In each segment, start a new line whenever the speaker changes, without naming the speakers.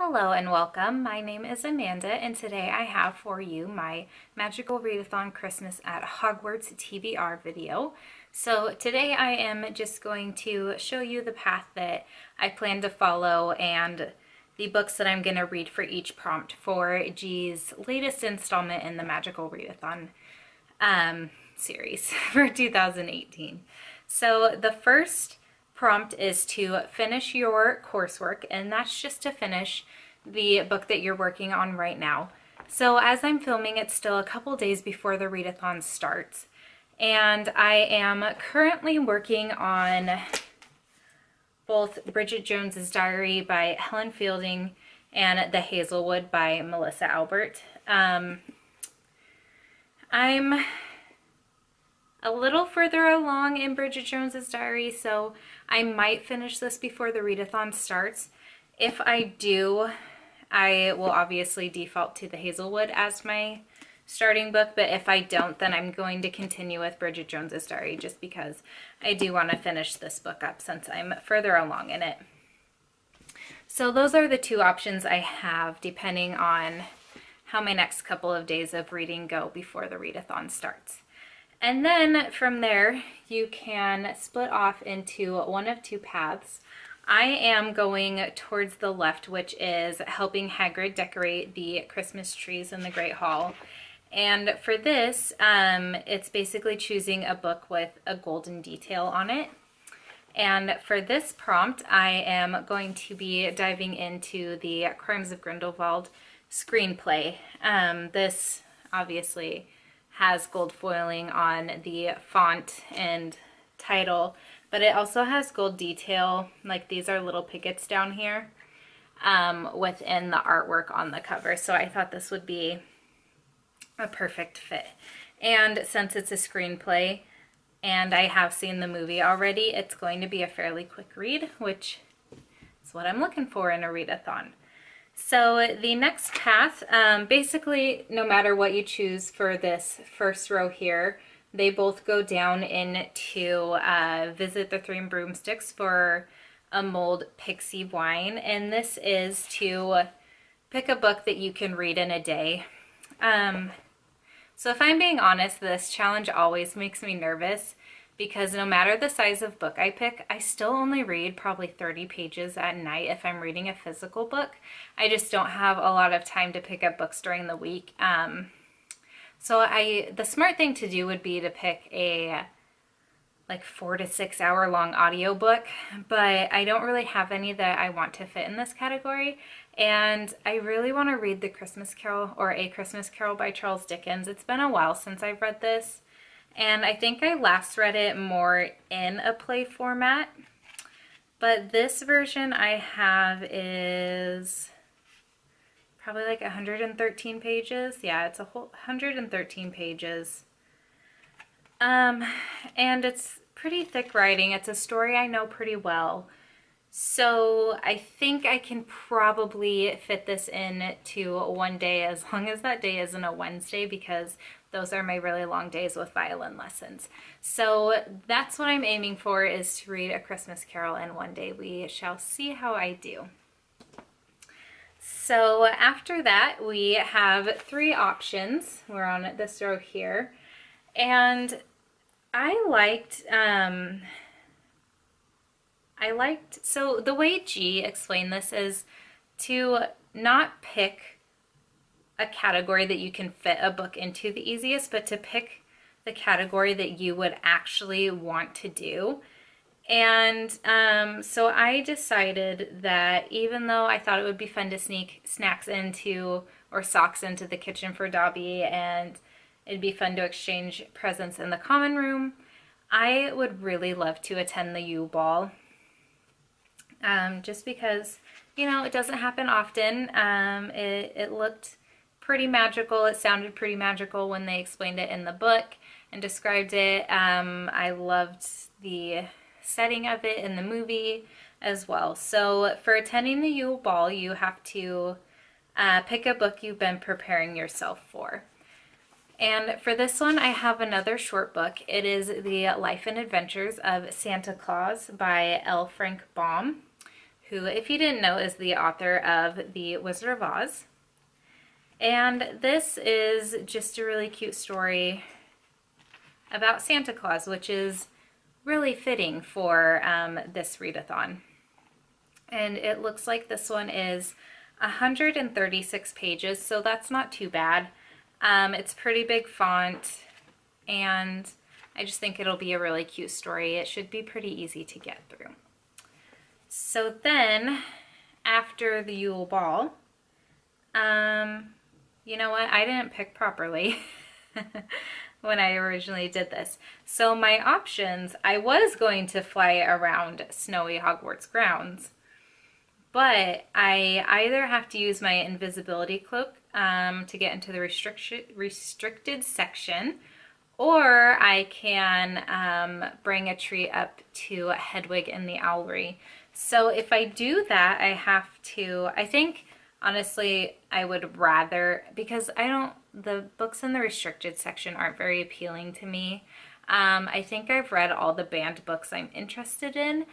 Hello and welcome. My name is Amanda and today I have for you my Magical Readathon Christmas at Hogwarts TBR video. So today I am just going to show you the path that I plan to follow and the books that I'm going to read for each prompt for G's latest installment in the Magical Readathon um, series for 2018. So the first prompt is to finish your coursework, and that's just to finish the book that you're working on right now. So as I'm filming, it's still a couple days before the readathon starts, and I am currently working on both Bridget Jones's Diary by Helen Fielding and The Hazelwood by Melissa Albert. Um, I'm a little further along in Bridget Jones's Diary, so I might finish this before the readathon starts. If I do, I will obviously default to the Hazelwood as my starting book, but if I don't, then I'm going to continue with Bridget Jones's Diary just because I do want to finish this book up since I'm further along in it. So those are the two options I have depending on how my next couple of days of reading go before the readathon starts. And then from there, you can split off into one of two paths. I am going towards the left, which is helping Hagrid decorate the Christmas trees in the Great Hall. And for this, um, it's basically choosing a book with a golden detail on it. And for this prompt, I am going to be diving into the Crimes of Grindelwald screenplay. Um, this obviously has gold foiling on the font and title, but it also has gold detail, like these are little pickets down here, um, within the artwork on the cover. So I thought this would be a perfect fit. And since it's a screenplay and I have seen the movie already, it's going to be a fairly quick read, which is what I'm looking for in a readathon. So the next path, um, basically no matter what you choose for this first row here, they both go down into uh, Visit the Three Broomsticks for a mold pixie wine. And this is to pick a book that you can read in a day. Um, so if I'm being honest, this challenge always makes me nervous because no matter the size of book I pick, I still only read probably 30 pages at night if I'm reading a physical book. I just don't have a lot of time to pick up books during the week. Um, so I, the smart thing to do would be to pick a like four to six hour long audiobook, but I don't really have any that I want to fit in this category. And I really want to read The Christmas Carol or A Christmas Carol by Charles Dickens. It's been a while since I've read this. And I think I last read it more in a play format. But this version I have is probably like 113 pages. Yeah, it's a whole 113 pages. Um, and it's pretty thick writing. It's a story I know pretty well. So I think I can probably fit this in to one day as long as that day isn't a Wednesday because those are my really long days with violin lessons. So that's what I'm aiming for is to read A Christmas Carol and one day. We shall see how I do. So after that, we have three options. We're on this row here. And I liked, um, I liked, so the way G explained this is to not pick a category that you can fit a book into the easiest, but to pick the category that you would actually want to do. And um, so I decided that even though I thought it would be fun to sneak snacks into or socks into the kitchen for Dobby and it'd be fun to exchange presents in the common room, I would really love to attend the Yule Ball Um, just because, you know, it doesn't happen often. Um, it, it looked pretty magical. It sounded pretty magical when they explained it in the book and described it. Um, I loved the setting of it in the movie as well. So for attending the Yule Ball, you have to uh, pick a book you've been preparing yourself for. And for this one, I have another short book. It is The Life and Adventures of Santa Claus by L. Frank Baum, who, if you didn't know, is the author of The Wizard of Oz. And this is just a really cute story about Santa Claus, which is really fitting for um, this readathon. And it looks like this one is 136 pages, so that's not too bad. Um, it's pretty big font, and I just think it'll be a really cute story. It should be pretty easy to get through. So then, after the Yule Ball, um, you know what? I didn't pick properly when I originally did this. So my options, I was going to fly around snowy Hogwarts grounds, but I either have to use my invisibility cloak um, to get into the restricted section, or I can um, bring a tree up to Hedwig in the Owlery. So if I do that, I have to, I think, honestly, I would rather, because I don't, the books in the restricted section aren't very appealing to me. Um, I think I've read all the banned books I'm interested in,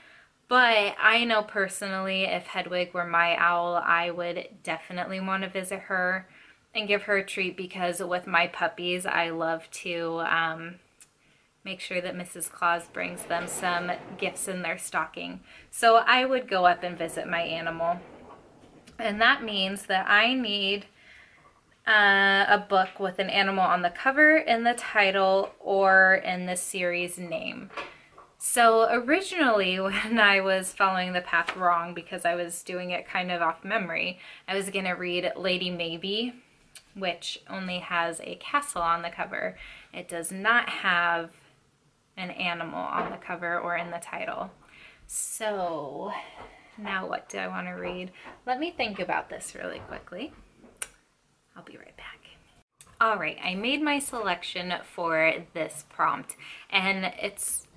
but I know personally if Hedwig were my owl, I would definitely want to visit her and give her a treat because with my puppies, I love to um, make sure that Mrs. Claus brings them some gifts in their stocking. So I would go up and visit my animal. And that means that I need uh, a book with an animal on the cover, in the title, or in the series name. So originally when I was following the path wrong because I was doing it kind of off memory, I was going to read Lady Maybe, which only has a castle on the cover. It does not have an animal on the cover or in the title. So now what do I want to read? Let me think about this really quickly. I'll be right back. All right, I made my selection for this prompt and it's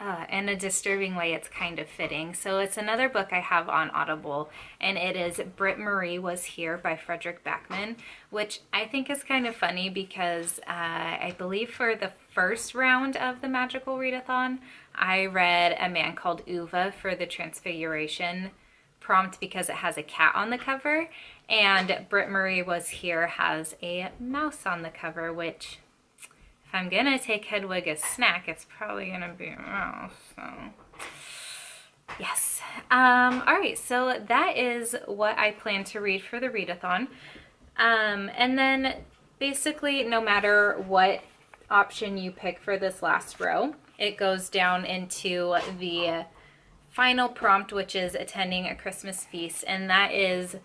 uh, in a disturbing way, it's kind of fitting. So it's another book I have on Audible, and it is Britt Marie Was Here by Fredrik Backman, which I think is kind of funny because uh, I believe for the first round of the Magical Readathon, I read A Man Called Ove for the Transfiguration prompt because it has a cat on the cover, and Britt Marie Was Here has a mouse on the cover, which if I'm gonna take Hedwig as snack, it's probably gonna be a mouse, so. Yes. Um, all right, so that is what I plan to read for the readathon. Um, and then basically, no matter what option you pick for this last row, it goes down into the final prompt, which is attending a Christmas feast, and that is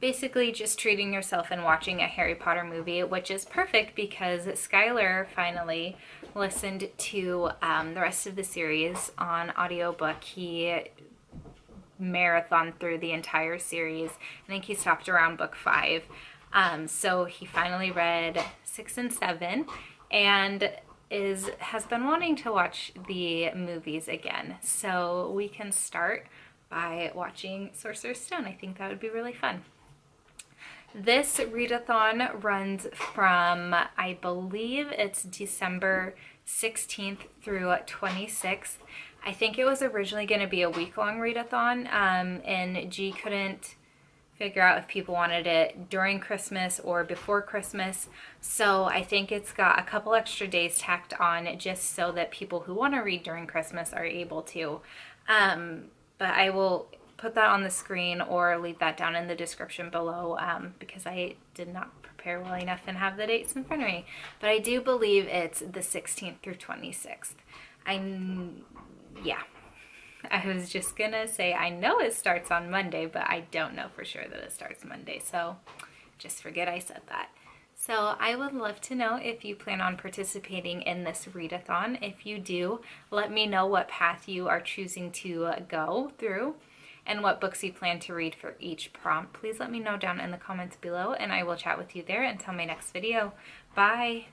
basically just treating yourself and watching a Harry Potter movie, which is perfect because Skylar finally listened to um, the rest of the series on audiobook. He marathon through the entire series. I think he stopped around book five. Um, so he finally read six and seven and is has been wanting to watch the movies again. So we can start by watching Sorcerer's Stone. I think that would be really fun. This readathon runs from, I believe it's December 16th through 26th. I think it was originally going to be a week-long readathon, um, and G couldn't figure out if people wanted it during Christmas or before Christmas. So I think it's got a couple extra days tacked on just so that people who want to read during Christmas are able to. Um, but I will put that on the screen or leave that down in the description below um, because I did not prepare well enough and have the dates in front of me. But I do believe it's the 16th through 26th. I'm, yeah. I was just gonna say I know it starts on Monday, but I don't know for sure that it starts Monday. So just forget I said that. So I would love to know if you plan on participating in this readathon. If you do, let me know what path you are choosing to go through and what books you plan to read for each prompt, please let me know down in the comments below and I will chat with you there until my next video. Bye!